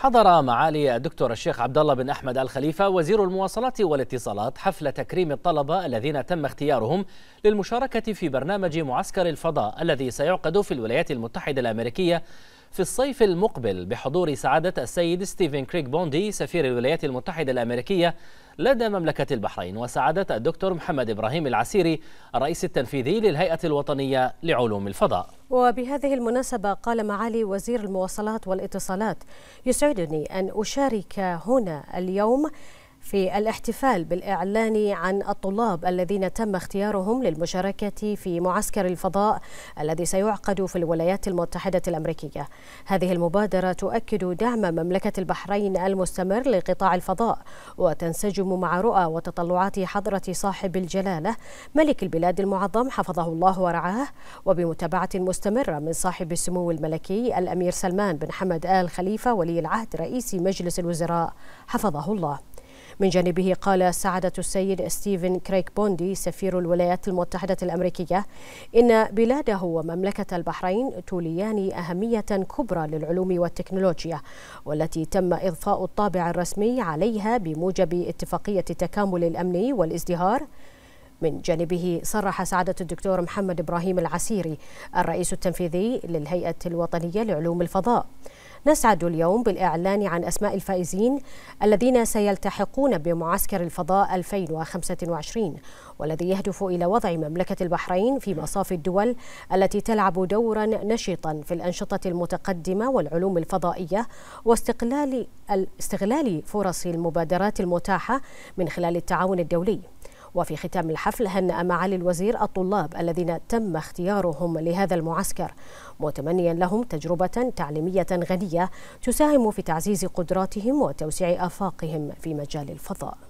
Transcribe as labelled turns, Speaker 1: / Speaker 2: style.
Speaker 1: حضر معالي الدكتور الشيخ عبد الله بن أحمد الخليفة وزير المواصلات والاتصالات حفل تكريم الطلبة الذين تم اختيارهم للمشاركة في برنامج معسكر الفضاء الذي سيعقد في الولايات المتحدة الأمريكية في الصيف المقبل بحضور سعادة السيد ستيفن كريك بوندي سفير الولايات المتحدة الأمريكية لدى مملكة البحرين وسعادة الدكتور محمد إبراهيم العسيري الرئيس التنفيذي للهيئة الوطنية لعلوم الفضاء.
Speaker 2: وبهذه المناسبة قال معالي وزير المواصلات والاتصالات يسعدني أن أشارك هنا اليوم في الاحتفال بالإعلان عن الطلاب الذين تم اختيارهم للمشاركة في معسكر الفضاء الذي سيعقد في الولايات المتحدة الأمريكية. هذه المبادرة تؤكد دعم مملكة البحرين المستمر لقطاع الفضاء وتنسجم مع رؤى وتطلعات حضرة صاحب الجلالة ملك البلاد المعظم حفظه الله ورعاه وبمتابعة مستمرة من صاحب السمو الملكي الأمير سلمان بن حمد آل خليفة ولي العهد رئيس مجلس الوزراء حفظه الله. من جانبه قال سعادة السيد ستيفن كريك بوندي سفير الولايات المتحدة الأمريكية إن بلاده ومملكة البحرين توليان أهمية كبرى للعلوم والتكنولوجيا والتي تم إضفاء الطابع الرسمي عليها بموجب اتفاقية التكامل الأمني والازدهار. من جانبه صرح سعادة الدكتور محمد إبراهيم العسيري الرئيس التنفيذي للهيئة الوطنية لعلوم الفضاء. نسعد اليوم بالإعلان عن أسماء الفائزين الذين سيلتحقون بمعسكر الفضاء 2025 والذي يهدف إلى وضع مملكة البحرين في مصاف الدول التي تلعب دورا نشطا في الأنشطة المتقدمة والعلوم الفضائية واستغلال استغلال فرص المبادرات المتاحة من خلال التعاون الدولي. وفي ختام الحفل هنأ معالي الوزير الطلاب الذين تم اختيارهم لهذا المعسكر متمنيا لهم تجربة تعليمية غنية تساهم في تعزيز قدراتهم وتوسيع آفاقهم في مجال الفضاء.